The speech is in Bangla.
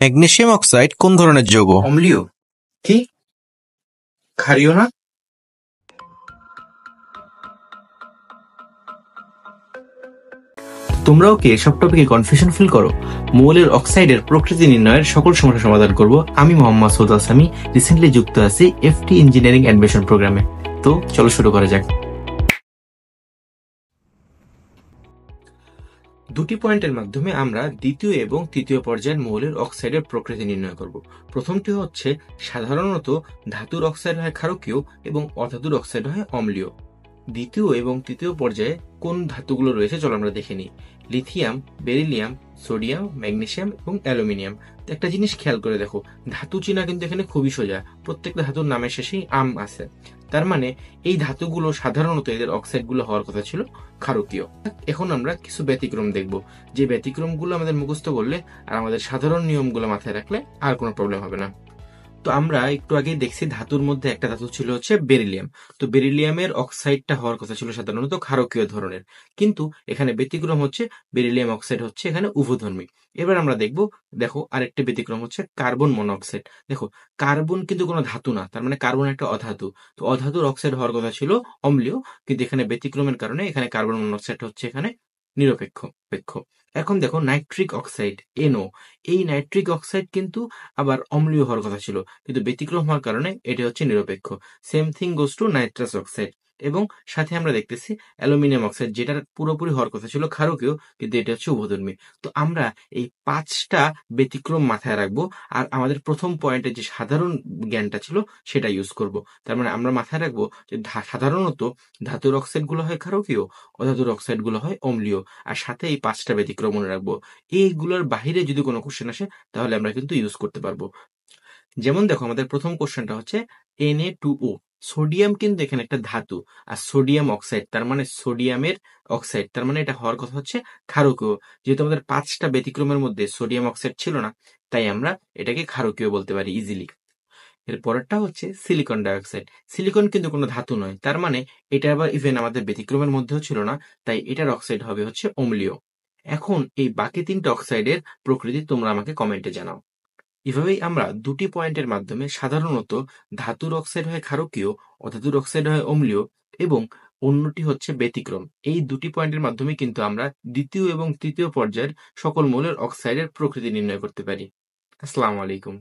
ম্যাগনেসিয়াম অক্সাইড কোন ধরনের যৌগ? অম্লীয়। কি? ক্ষারীয় না? তোমরাও কি এসব টপিকে কনফিউশন ফিল করো? মৌলের অক্সাইডের প্রকৃতি নির্ণয়ের সকল সমস্যা সমাধান করব। আমি মোহাম্মদ সৌদ আসামি রিসেন্টলি যুক্ত আছি এফটি ইঞ্জিনিয়ারিং অ্যাডমিশন প্রোগ্রামে তো চলো শুরু করা যাক। দুটি পয়েন্টের মাধ্যমে আমরা দ্বিতীয় এবং তৃতীয় পর্যায়ের মৌলের অক্সাইডের প্রকৃতি নির্ণয় করব। প্রথমটি হচ্ছে সাধারণত ধাতুর অক্সাইড হয় ক্ষারকীয় এবং অধাতুর অক্সাইড হয় অম্লীয়। দ্বিতীয় এবং তৃতীয় পর্যায়ে কোন ধাতুগুলো রয়েছে চলো আমরা দেখে নিই। লিথিয়াম, বেরিলিয়াম, সোডিয়াম ম্যাগনেশিয়াম এবং অ্যালুমিনিয়াম। একটা জিনিস খেয়াল করে দেখো, ধাতু চিনা কিন্তু এখানে খুবই সোজা। প্রত্যেকটা ধাতুর নামের শেষেই আম আছে। তার মানে এই ধাতুগুলো সাধারণত এদের অক্সাইডগুলো হওয়ার কথা ছিল ক্ষারকীয়। এখন আমরা কিছু ব্যতিক্রম দেখব। যে ব্যতিক্রমগুলো আমাদের মুখস্থ করলে আর আমাদের সাধারণ নিয়মগুলো মাথায় রাখলে আর কোনো প্রবলেম হবে না। তো আমরা একটু আগে দেখছি ধাতুর মধ্যে একটা ধাতু ছিল হচ্ছে বেরিলিয়াম। তো বেরিলিয়ামের অক্সাইডটা হওয়ার কথা ছিল সাধারণত ক্ষারকীয় ধরনের। কিন্তু এখানে ব্যতিক্রম হচ্ছে বেরিলিয়াম অক্সাইড হচ্ছে এখানে উভধর্মী। এবার আমরা দেখব, দেখো আরেকটা ব্যতিক্রম হচ্ছে কার্বন মনোক্সাইড। দেখো, কার্বন কিন্তু কোনো ধাতু না, তার মানে কার্বন একটা অধাতু। তো অধাতুর অক্সাইড হওয়ার কথা ছিল অম্লীয়, কিন্তু এখানে ব্যতিক্রমের কারণে এখানে কার্বন মনোক্সাইড হচ্ছে এখানে নিরপেক্ষ, পেক্ষ। এখন দেখো নাইট্রিক অক্সাইড এনও এই নাইট্রিক অক্সাইড কিন্তু আবার অম্লীয় হওয়ার কথা ছিল, কিন্তু ব্যতিক্রম হওয়ার কারণে এটা হচ্ছে নিরপেক্ষ। Same thing goes to nitrous oxide এবং সাথে আমরা দেখতেছি অ্যালুমিনিয়াম অক্সাইড, যেটার পুরোপুরি হওয়ার কথা ছিল ক্ষারকীয়, কিন্তু এটা হচ্ছে উভধর্মী। তো আমরা এই পাঁচটা ব্যতিক্রম মাথায় রাখব, আর আমাদের প্রথম পয়েন্টে যে সাধারণ জ্ঞানটা ছিল, সেটা ইউজ করব। তার মানে আমরা মাথায় রাখব যে সাধারণত ধাতুর অক্সাইডগুলো হয় ক্ষারকীয়, অধাতুর অক্সাইডগুলো হয় অম্লীয়, আর সাথে এই পাঁচটা ব্যতিক্রম মনে রাখব। এইগুলোর বাহিরে যদি কোনো কোশ্চেন আসে, তাহলে আমরা কিন্তু ইউজ করতে পারব। যেমন দেখো, আমাদের প্রথম কোশ্চেনটা হচ্ছে N A two O sodium কিন্তু এখানে একটা ধাতু, আর সোডিয়াম অক্সাইড, তার মানে সোডিয়ামের অক্সাইড, তার মানে এটা হওয়ার কথা হচ্ছে ক্ষারকীয়। যেহেতু আমাদের পাঁচটা ব্যতিক্রমের মধ্যে সোডিয়াম অক্সাইড ছিল না, তাই আমরা এটাকে ক্ষারকীয় বলতে পারি ইজিলি এর পরেরটা হচ্ছে সিলিকন ডাইঅক্সাইড সিলিকন কিন্তু কোনো ধাতু নয়, তার মানে এটা আবার ইভেন আমাদের ব্যতিক্রমের মধ্যেও ছিল না, তাই এটার অক্সাইড হবে হচ্ছে অম্লীয়। এখন এই বাকি তিনটা অক্সাইডের প্রকৃতি তোমরা আমাকে কমেন্টে জানাও। এভাবেই আমরা দুটি পয়েন্টের মাধ্যমে সাধারণত ধাতুর অক্সাইড হয় ক্ষারকীয় অধাতুর অক্সাইড হয় অম্লীয় এবং অন্যটি হচ্ছে ব্যতিক্রম। এই দুটি পয়েন্টের মাধ্যমে কিন্তু আমরা দ্বিতীয় এবং তৃতীয় পর্যায়ের সকল মৌলের অক্সাইডের প্রকৃতি নির্ণয় করতে পারি। আসসালামু আলাইকুম।